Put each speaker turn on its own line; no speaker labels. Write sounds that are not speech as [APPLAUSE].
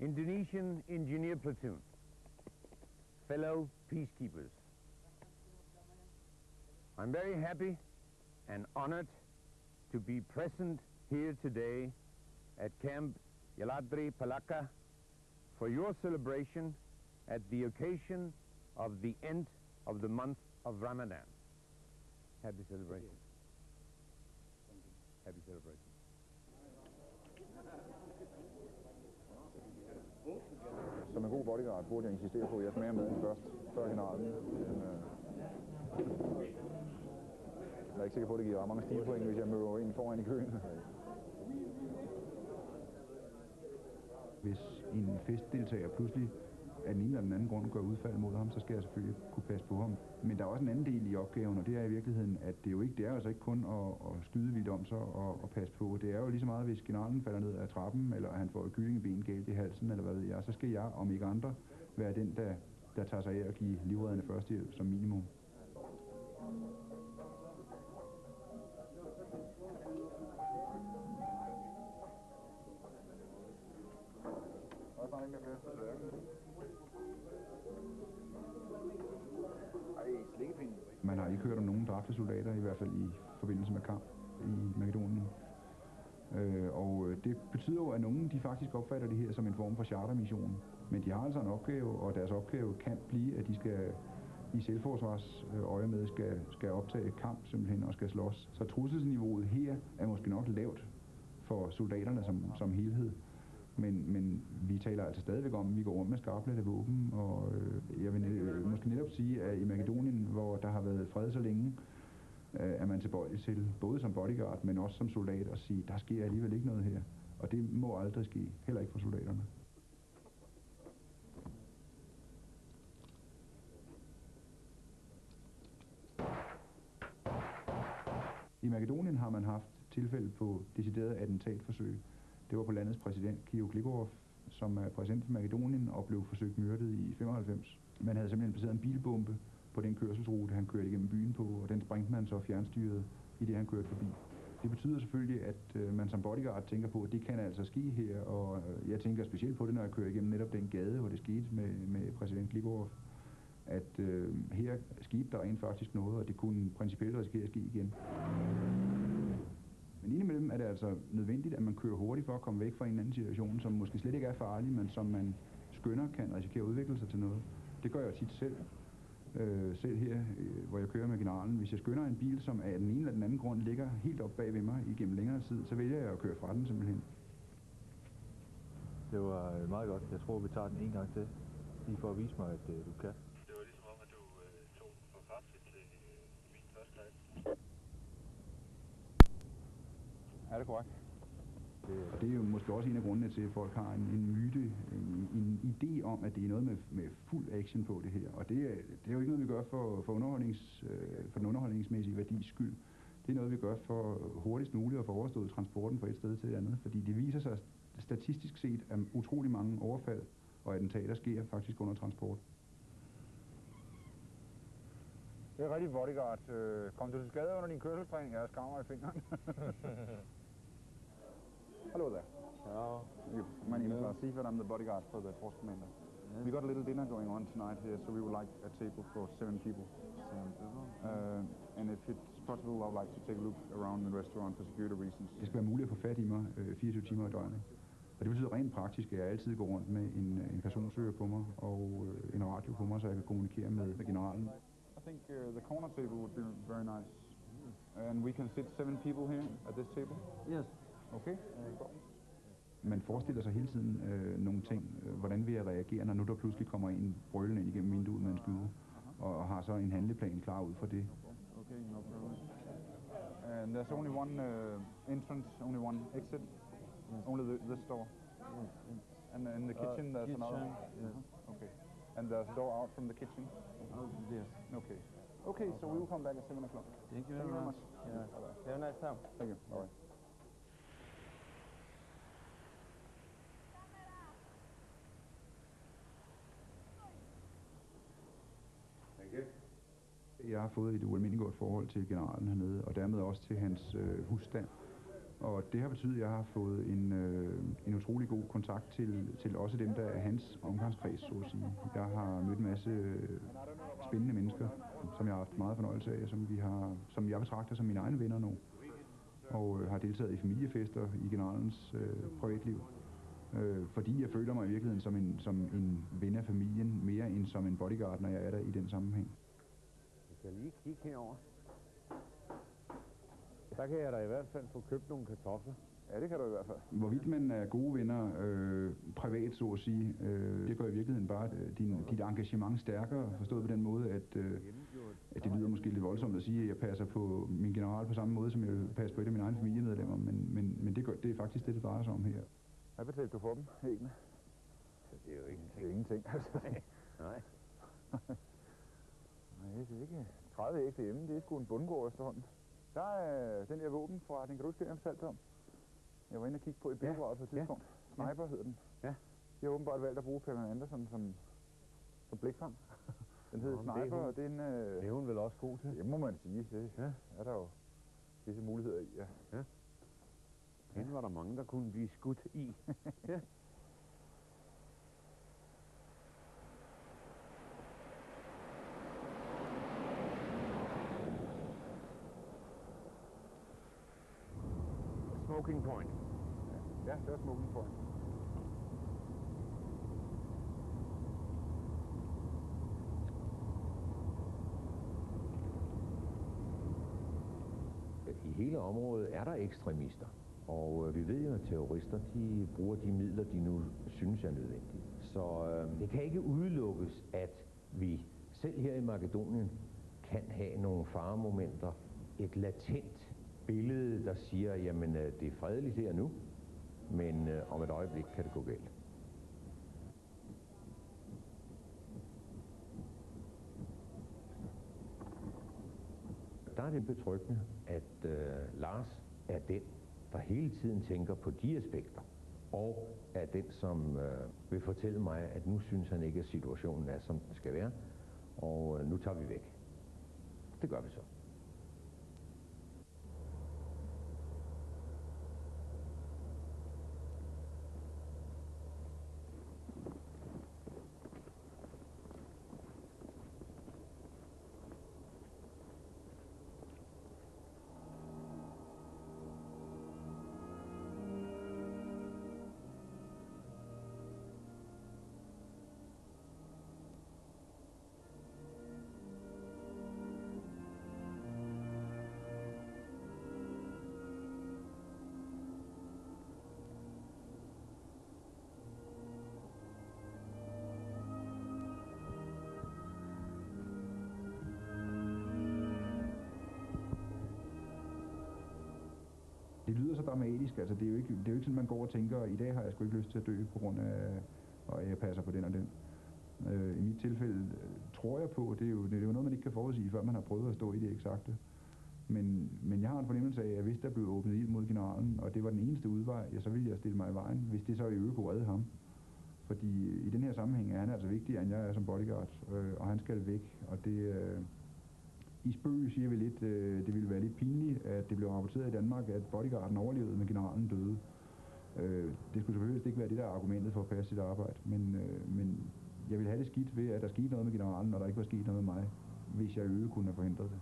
Indonesian Engineer Platoon. Fellow peacekeepers. I'm very happy and honored to be present here today at Camp Yaladri Palaka for your celebration at the occasion of the end of the month of Ramadan. Happy celebration. Happy celebration.
Som en god bodyguard burde jeg insistere på, at jeg smager maden først, før generalen. Men, øh, jeg er ikke sikker på, at det giver ret mange stilpoint, hvis jeg møder en foran i køen.
Hvis en festdeltager pludselig af den ene eller den anden grund gør udfald mod ham, så skal jeg selvfølgelig kunne passe på ham. Men der er også en anden del i opgaven, og det er i virkeligheden, at det er jo ikke, det er altså ikke kun at, at skyde vildt om sig og, og passe på. Det er jo lige så meget, hvis generalen falder ned af trappen, eller han får et kyllingeben galt i halsen, eller hvad ved jeg, så skal jeg, om ikke andre, være den, der, der tager sig af at give livreddende førstehjælp som minimum. Man har ikke hørt om nogen dræbte soldater, i hvert fald i forbindelse med kamp i Makedonien. Øh, og øh, det betyder jo, at nogen de faktisk opfatter det her som en form for chartermission. Men de har altså en opgave, og deres opgave kan blive, at de skal i selvforsvars øh, øje med skal, skal optage kamp simpelthen og skal slås. Så trusselsniveauet her er måske nok lavt for soldaterne som, som helhed. Men, men vi taler altså stadigvæk om, at vi går rundt med skarplatte våben, og øh, jeg vil øh, måske netop sige, at i Makedonien, hvor der har været fred så længe, øh, er man tilbøjelig til, både som bodyguard, men også som soldat, at sige, der sker alligevel ikke noget her. Og det må aldrig ske, heller ikke for soldaterne. I Makedonien har man haft tilfælde på decideret attentatforsøg. Det var på landets præsident, Kio Gligorov, som er præsident for Makedonien og blev forsøgt myrdet i 95. Man havde simpelthen placeret en bilbombe på den kørselsrute, han kørte igennem byen på, og den sprængte man så fjernstyret i det, han kørte forbi. Det betyder selvfølgelig, at øh, man som bodyguard tænker på, at det kan altså ske her, og øh, jeg tænker specielt på det, når jeg kører igennem netop den gade, hvor det skete med, med præsident Gligorov, at øh, her skete der rent faktisk noget, og det kunne principielt risikere at ske igen. Men indimellem er det altså nødvendigt, at man kører hurtigt for at komme væk fra en eller anden situation, som måske slet ikke er farlig, men som man skønner kan risikere at udvikle sig til noget. Det gør jeg tit selv. Øh, selv her, øh, hvor jeg kører med generalen. Hvis jeg skynder en bil, som af den ene eller den anden grund ligger helt op bag ved mig igennem længere tid, så vælger jeg at køre fra den simpelthen.
Det var øh, meget godt. Jeg tror, vi tager den en gang til. Lige for at vise mig, at øh, du kan.
Det var ligesom om, at du øh, tog den for kraftigt til øh, min første halv.
Er det korrekt?
Øh, og det er jo måske også en af grundene til, at folk har en, en myte, en, en idé om, at det er noget med, med fuld action på det her. Og det er, det er jo ikke noget, vi gør for, for, underholdnings, øh, for den underholdningsmæssige værdis skyld. Det er noget, vi gør for hurtigst muligt at få overstået transporten fra et sted til et andet. Fordi det viser sig statistisk set, at utrolig mange overfald og attentater sker faktisk under transport.
Det er rigtig bodyguard. Øh, Kom du til skade under din kørselstræning? Jeg skar mig i fingeren. [LAUGHS] Hello there.
Ja.
You- My name is Lars Siefert. I'm the bodyguard for the force commander. We got a little dinner going on tonight here, so we would like a table for seven people. Uh, and if it's possible, I would like to take a look around the restaurant for security reasons.
Det skal være muligt at få fat i mig øh, 24 timer i døgnet. Og det betyder rent praktisk, at jeg altid går rundt med en, øh, en personsøger på mig og øh, en radio på mig, så jeg kan kommunikere med, med generalen.
I think uh, the corner table would be very nice. And we can sit seven people here at this table.
Yes.
Okay?
Man forestiller sig hele tiden øh, nogle ting. Øh, hvordan vil jeg reagere, når nu der pludselig kommer en brølende ind igennem vinduet med en skyde? Og, og har så en handleplan klar ud for det.
Okay, no problem. And there's only one uh, entrance, only one exit. Only the, this door. And in the kitchen there's another.
kitchen, yes.
Uh-huh, Okay. And there's a door out from the kitchen.
Yes.
Okay. Okay, so we will come back at seven o'clock.
Thank you
Thank you very much.
Yeah.
Bye-bye.
Have a nice time.
Thank you. Bye.
Jeg har fået et ualmindeligt godt forhold til generalen hernede, og dermed også til hans øh, husstand. Og det har betydet, at jeg har fået en, øh, en utrolig god kontakt til, til også dem, der er hans omgangskreds, så at sige. Jeg har mødt en masse øh, spændende mennesker, som jeg har haft meget fornøjelse af, som, vi har, som jeg betragter som mine egne venner nu. Og øh, har deltaget i familiefester i generalens øh, privatliv. Øh, fordi jeg føler mig i virkeligheden som en, som en ven af familien, mere end som en bodyguard, når jeg er der i den sammenhæng.
Jeg skal lige kigge herover. Der kan jeg da i hvert fald få købt nogle kartofler.
Ja, det kan du i hvert fald.
Hvorvidt man er gode venner øh, privat, så at sige, øh, det gør i virkeligheden bare øh, din, dit engagement stærkere, forstået på den måde, at, øh, at det lyder måske lidt voldsomt at sige, at jeg passer på min general på samme måde, som jeg vil passe på et af mine egne familiemedlemmer, men, men, men det, gør, det er faktisk det, det drejer sig om her.
Hvad betalte du for dem?
Så det er jo ingenting.
Det er ingenting, [LAUGHS] altså.
Nej. [LAUGHS]
Nej, det er ikke 30 æg derhjemme. Det er sgu en bundgård efterhånden. Der er den der våbenforretning. Kan du huske det, jeg fortalte om? Jeg var inde og kigge på i Belgrad på et
ja,
tidspunkt. Sniper hed den.
Ja.
De har åbenbart valgt at bruge Pamela Andersen som, som blikfang. [LAUGHS] Den hed
Nå, men det
Sniper,
hun-
og det er en... Øh,
Det er hun vel også god til.
det må man sige. Det
Ja.
er der jo visse muligheder i, ja.
Hende var der mange, der kunne blive skudt i. [LAUGHS] ja. Smoking point.
Ja, det er smoking point.
I hele området er der ekstremister, og øh, vi ved jo, at terrorister de bruger de midler, de nu synes er nødvendige. Så øh, det kan ikke udelukkes, at vi selv her i Makedonien kan have nogle faremomenter. Et latent billede, der siger, jamen øh, det er fredeligt her nu, men øh, om et øjeblik kan det gå galt. Der er det betryggende, at øh, Lars er den, der hele tiden tænker på de aspekter, og er den, som øh, vil fortælle mig, at nu synes han ikke, at situationen er, som den skal være, og øh, nu tager vi væk. Det gør vi så.
Dramatisk, altså det er jo ikke, det er jo ikke sådan, man går og tænker, i dag har jeg sgu ikke lyst til at dø på grund af, at jeg passer på den og den. Øh, I mit tilfælde øh, tror jeg på, det er, jo, det er jo noget, man ikke kan forudsige, før man har prøvet at stå i det eksakte. Men, men jeg har en fornemmelse af, at hvis der blev åbnet ild mod generalen, og det var den eneste udvej, ja, så ville jeg stille mig i vejen, hvis det så i øvrigt kunne redde ham. Fordi i den her sammenhæng er han altså vigtigere, end jeg er som bodyguard, øh, og han skal væk. Og det, øh, i spøg siger vi lidt, øh, det ville være lidt pinligt, at det blev rapporteret i Danmark, at bodyguarden overlevede, men generalen døde. Øh, det skulle selvfølgelig ikke være det der argumentet for at passe sit arbejde, men, øh, men jeg ville have det skidt ved, at der skete noget med generalen, og der ikke var sket noget med mig, hvis jeg øvede kunne have forhindret det.